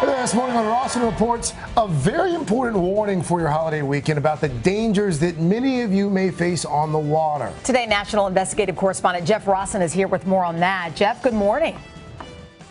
This morning on Rossen reports a very important warning for your holiday weekend about the dangers that many of you may face on the water. Today, national investigative correspondent Jeff Rossen is here with more on that. Jeff, good morning.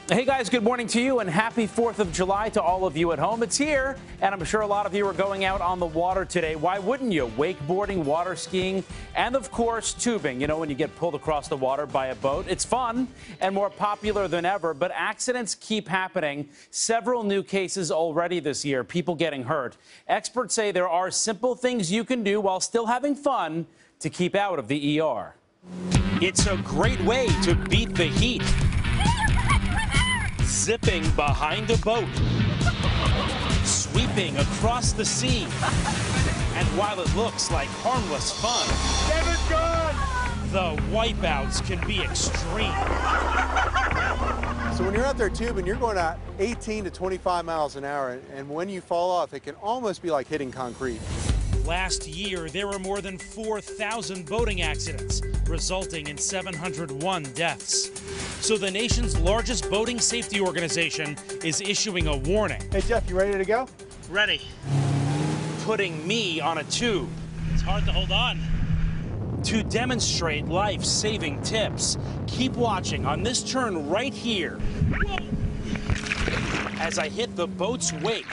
Hey guys, good morning to you and happy 4th of July to all of you at home. It's here, and I'm sure a lot of you are going out on the water today. Why wouldn't you? Wakeboarding, water skiing, and of course, tubing. You know, when you get pulled across the water by a boat, it's fun and more popular than ever, but accidents keep happening. Several new cases already this year, people getting hurt. Experts say there are simple things you can do while still having fun to keep out of the ER. It's a great way to beat the heat zipping behind a boat, sweeping across the sea. And while it looks like harmless fun, the wipeouts can be extreme. So when you're out there tubing, you're going at 18 to 25 miles an hour, and when you fall off, it can almost be like hitting concrete. Last year, there were more than 4,000 boating accidents, resulting in 701 deaths. So the nation's largest boating safety organization is issuing a warning. Hey, Jeff, you ready to go? Ready. Putting me on a tube. It's hard to hold on. To demonstrate life saving tips, keep watching on this turn right here. Whoa. As I hit the boat's wake,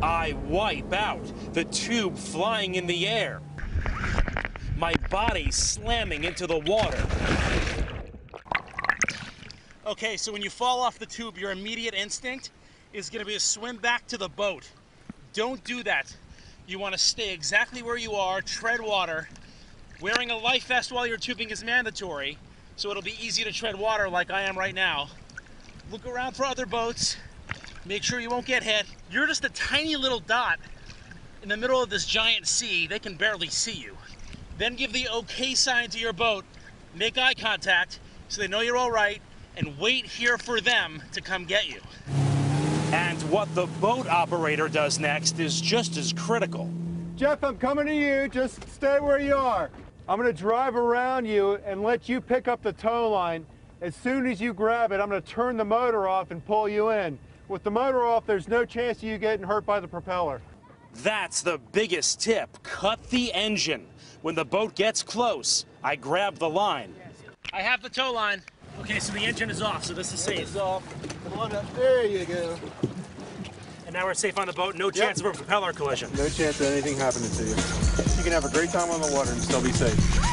I wipe out, the tube flying in the air, my body slamming into the water. Okay, so when you fall off the tube, your immediate instinct is going to be to swim back to the boat. Don't do that. You want to stay exactly where you are, tread water. Wearing a life vest while you're tubing is mandatory, so it'll be easy to tread water like I am right now. Look around for other boats. Make sure you won't get hit. You're just a tiny little dot in the middle of this giant sea. They can barely see you. Then give the okay sign to your boat. Make eye contact so they know you're all right and wait here for them to come get you. And what the boat operator does next is just as critical. Jeff, I'm coming to you. Just stay where you are. I'm going to drive around you and let you pick up the tow line. As soon as you grab it, I'm going to turn the motor off and pull you in. With the motor off, there's no chance of you getting hurt by the propeller. That's the biggest tip. Cut the engine. When the boat gets close, I grab the line. I have the tow line. Okay, so the engine is off, so this is safe. It's off. Come on up. There you go. And now we're safe on the boat. No chance Yep. of a propeller collision. No chance of anything happening to you. You can have a great time on the water and still be safe.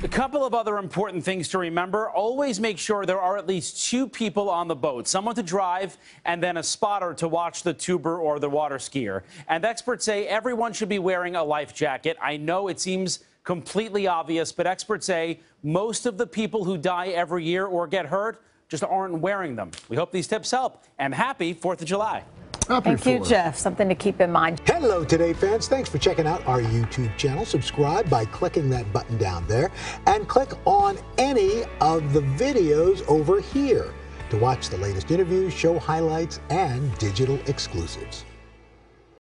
A couple of other important things to remember. Always make sure there are at least two people on the boat, someone to drive and then a spotter to watch the tuber or the water skier. And experts say everyone should be wearing a life jacket. I know it seems completely obvious, but experts say most of the people who die every year or get hurt just aren't wearing them. We hope these tips help. And happy 4th of July. Happy Thank you, Jeff. Something to keep in mind. Hello, Today fans. Thanks for checking out our YouTube channel. Subscribe by clicking that button down there and click on any of the videos over here to watch the latest interviews, show highlights, and digital exclusives.